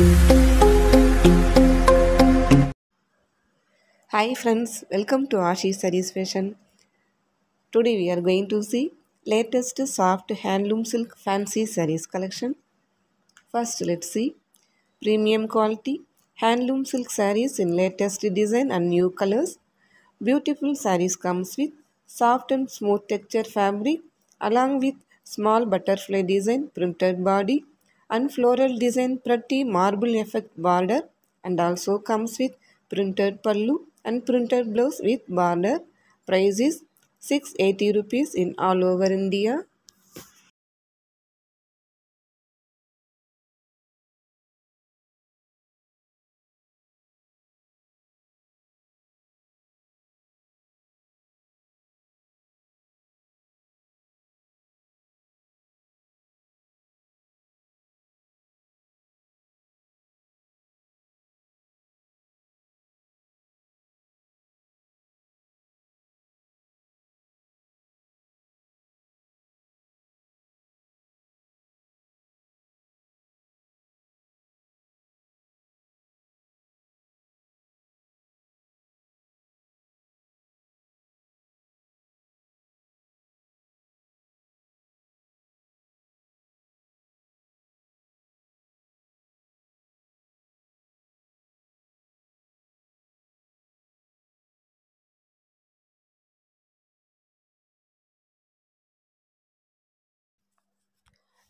Hi friends, welcome to Ashi Sarees Fashion. Today we are going to see latest soft handloom silk fancy sarees collection. First let's see premium quality handloom silk sarees in latest design and new colors. Beautiful sarees comes with soft and smooth texture fabric along with small butterfly design printed body and floral design pretty marble effect border and also comes with printed pallu and printed blouse with border. Price is 680 rupees in all over India.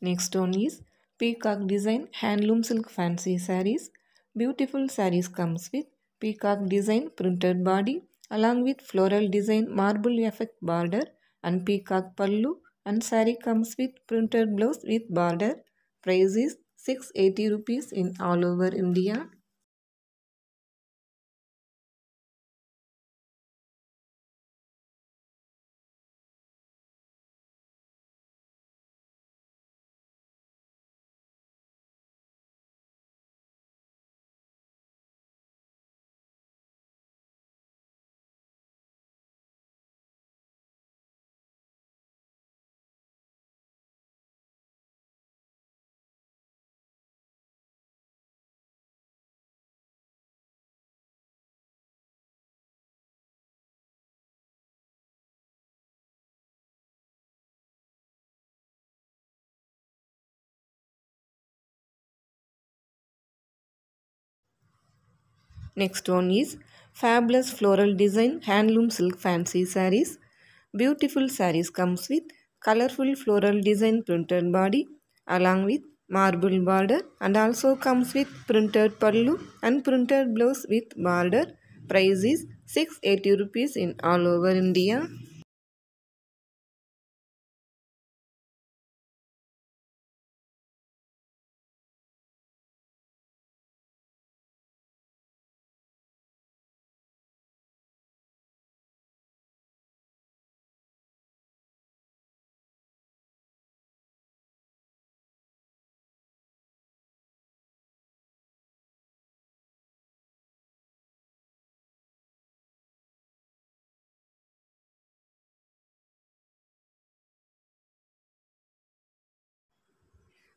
Next one is peacock design handloom silk fancy sarees. Beautiful sarees comes with peacock design printed body along with floral design marble effect border and peacock pallu and saree comes with printed blouse with border. Price is 680 rupees in all over India. Next one is fabulous floral design handloom silk fancy sarees. Beautiful sarees comes with colorful floral design printed body along with marble border and also comes with printed pallu and printed blouse with border. Price is 680 rupees in all over India.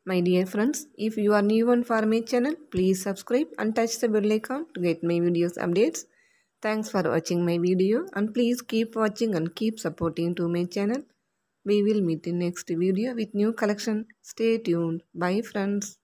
My dear friends, if you are new on for my channel, please subscribe and touch the bell icon to get my videos updates. Thanks for watching my video and please keep watching and keep supporting to my channel. We will meet in next video with new collection. Stay tuned. Bye friends.